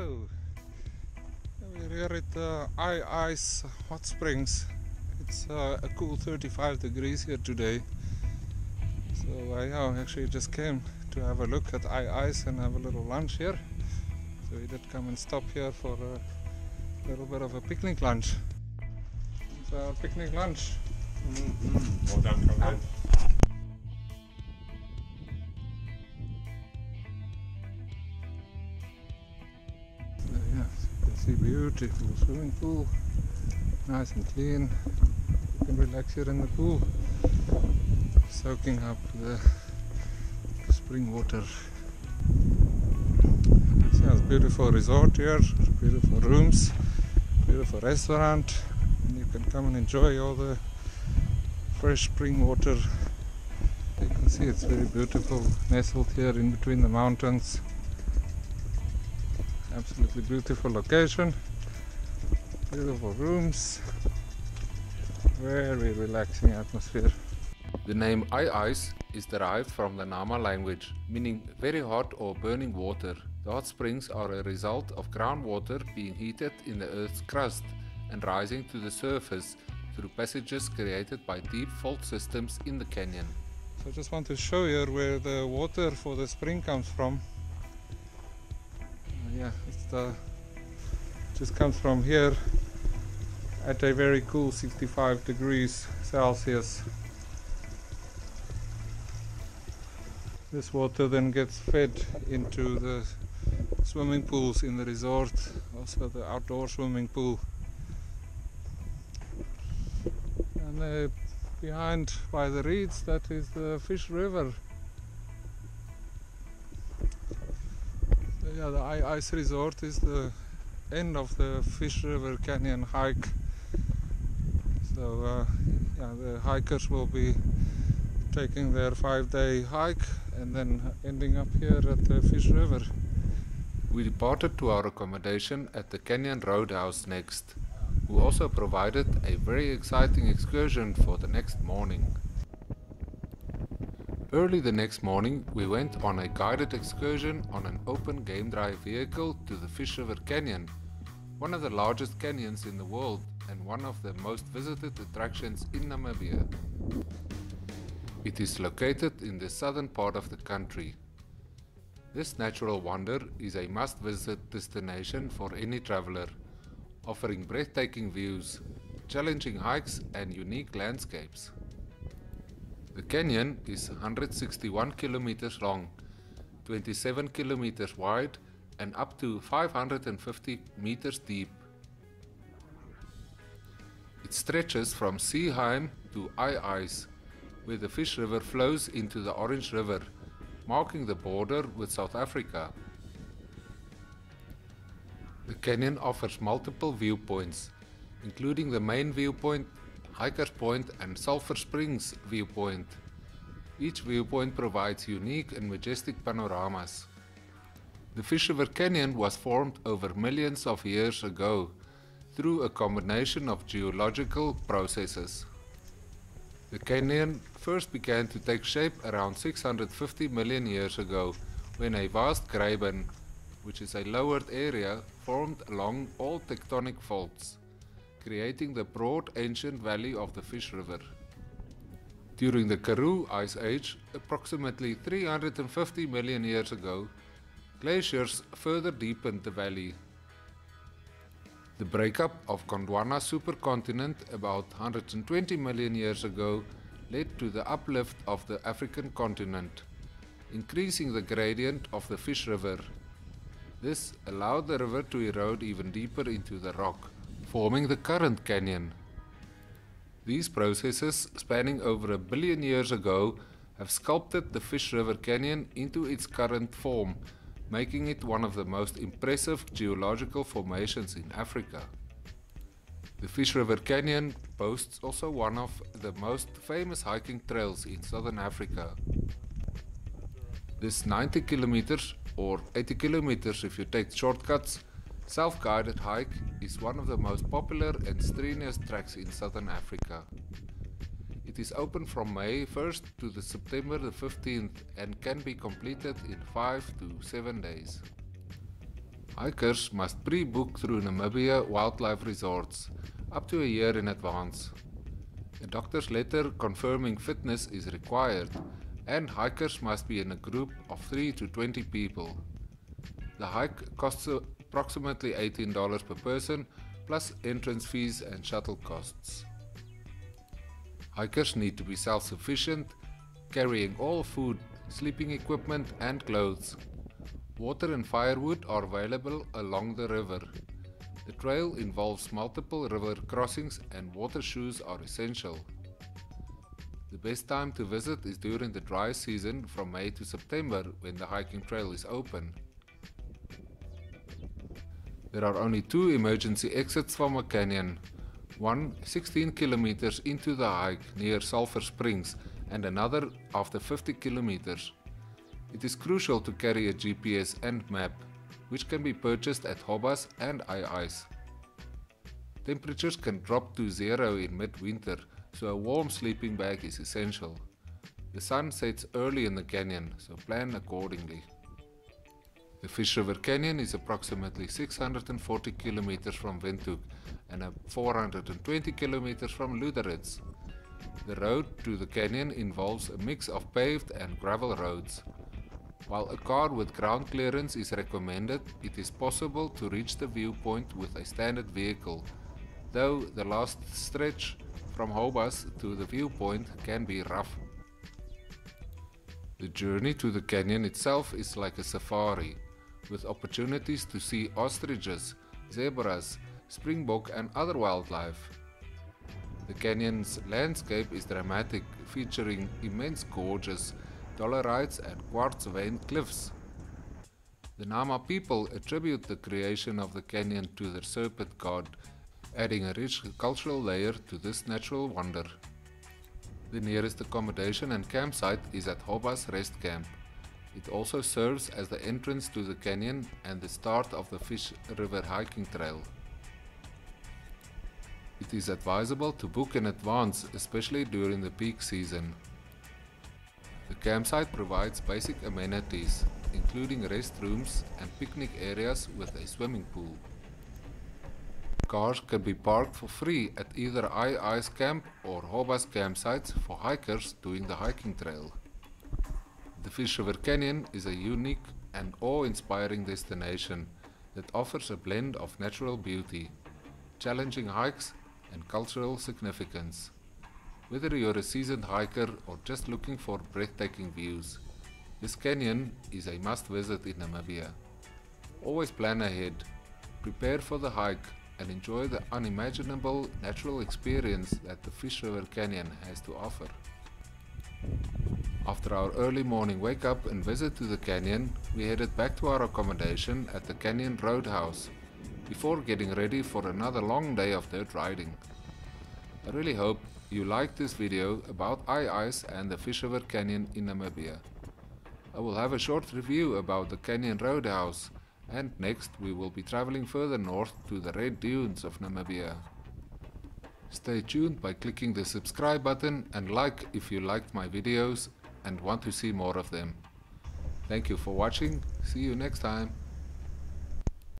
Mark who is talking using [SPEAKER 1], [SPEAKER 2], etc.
[SPEAKER 1] Hello. We're here at uh, I Ice Hot Springs. It's uh, a cool 35 degrees here today. So I uh, actually just came to have a look at Ai-Ais and have a little lunch here. So we did come and stop here for a little bit of a picnic lunch. It's our picnic lunch. Mmm.
[SPEAKER 2] Well done,
[SPEAKER 1] beautiful swimming pool, nice and clean. You can relax here in the pool, soaking up the spring water. It's a beautiful resort here, beautiful rooms, beautiful restaurant, and you can come and enjoy all the fresh spring water. You can see it's very beautiful, nestled here in between the mountains absolutely beautiful location beautiful rooms very relaxing atmosphere
[SPEAKER 3] The name I Ice is derived from the Nama language, meaning very hot or burning water. The hot springs are a result of groundwater being heated in the Earth's crust and rising to the surface through passages created by deep fault systems in the canyon.
[SPEAKER 1] so i just want to show you where the water for the spring comes from Uh, yeah the just comes from here at a very cool 65 degrees celsius. This water then gets fed into the swimming pools in the resort also the outdoor swimming pool. And uh, behind by the reeds that is the fish river yeah the ice resort is the end of the fish river canyon hike. So uh, yeah the hikers will be taking their five day hike and then ending up here at the fish river.
[SPEAKER 3] We departed to our accommodation at the Canyon Roadhouse next, who also provided a very exciting excursion for the next morning. Early the next morning, we went on a guided excursion on an open game drive vehicle to the Fish River Canyon, one of the largest canyons in the world and one of the most visited attractions in Namibia. It is located in the southern part of the country. This natural wonder is a must visit destination for any traveler, offering breathtaking views, challenging hikes, and unique landscapes. The canyon is 161 kilometers long, 27 kilometers wide, and up to 550 meters deep. It stretches from Seeheim to Ai-Ais, where the Fish River flows into the Orange River, marking the border with South Africa. The canyon offers multiple viewpoints, including the main viewpoint, Hikers Point, and Sulphur Springs viewpoint. Each viewpoint provides unique and majestic panoramas. The Fish River Canyon was formed over millions of years ago through a combination of geological processes. The canyon first began to take shape around 650 million years ago when a vast graben, which is a lowered area, formed along all tectonic faults, creating the broad ancient valley of the Fish River. During the Karoo Ice Age, approximately 350 million years ago, glaciers further deepened the valley. The breakup of Gondwana supercontinent about 120 million years ago led to the uplift of the African continent, increasing the gradient of the Fish River. This allowed the river to erode even deeper into the rock, forming the current canyon. These processes, spanning over a billion years ago, have sculpted the Fish River Canyon into its current form, making it one of the most impressive geological formations in Africa. The Fish River Canyon boasts also one of the most famous hiking trails in southern Africa. This 90 kilometers or 80 kilometers if you take shortcuts self-guided hike is one of the most popular and strenuous tracks in southern Africa. It is open from May 1st to the September the 15th and can be completed in 5 to 7 days. Hikers must pre-book through Namibia Wildlife Resorts up to a year in advance. A doctor's letter confirming fitness is required and hikers must be in a group of 3 to 20 people. The hike costs approximately $18 per person plus entrance fees and shuttle costs. Hikers need to be self-sufficient, carrying all food, sleeping equipment and clothes. Water and firewood are available along the river. The trail involves multiple river crossings and water shoes are essential. The best time to visit is during the dry season from May to September when the hiking trail is open. There are only two emergency exits from a canyon, one 16 kilometers into the hike near Sulphur Springs and another after 50 kilometers. It is crucial to carry a GPS and map, which can be purchased at Hobas and Ai-Ais. Temperatures can drop to zero in midwinter, so a warm sleeping bag is essential. The sun sets early in the canyon, so plan accordingly. The Fish River Canyon is approximately 640 kilometers from Windhoek and 420 kilometers from Lüderitz. The road to the canyon involves a mix of paved and gravel roads. While a car with ground clearance is recommended, it is possible to reach the viewpoint with a standard vehicle, though the last stretch from Hobas to the viewpoint can be rough. The journey to the canyon itself is like a safari with opportunities to see ostriches, zebras, springbok and other wildlife. The canyon's landscape is dramatic, featuring immense gorges, dolerites and quartz vein cliffs. The Nama people attribute the creation of the canyon to their serpent god, adding a rich cultural layer to this natural wonder. The nearest accommodation and campsite is at Hobas Rest Camp. It also serves as the entrance to the canyon and the start of the Fish River hiking trail. It is advisable to book in advance, especially during the peak season. The campsite provides basic amenities, including restrooms and picnic areas with a swimming pool. Cars can be parked for free at either Ai-Ais camp or Hobas campsites for hikers doing the hiking trail. Fish River Canyon is a unique and awe-inspiring destination that offers a blend of natural beauty, challenging hikes and cultural significance. Whether you're a seasoned hiker or just looking for breathtaking views, this canyon is a must visit in Namibia. Always plan ahead, prepare for the hike and enjoy the unimaginable natural experience that the Fish River Canyon has to offer. After our early morning wake up and visit to the canyon, we headed back to our accommodation at the Canyon Roadhouse before getting ready for another long day of dirt riding. I really hope you liked this video about Ai-Ais and the Fish River Canyon in Namibia. I will have a short review about the Canyon Roadhouse and next we will be traveling further north to the Red Dunes of Namibia. Stay tuned by clicking the subscribe button and like if you liked my videos and want to see more of them. Thank you for watching, see you next time.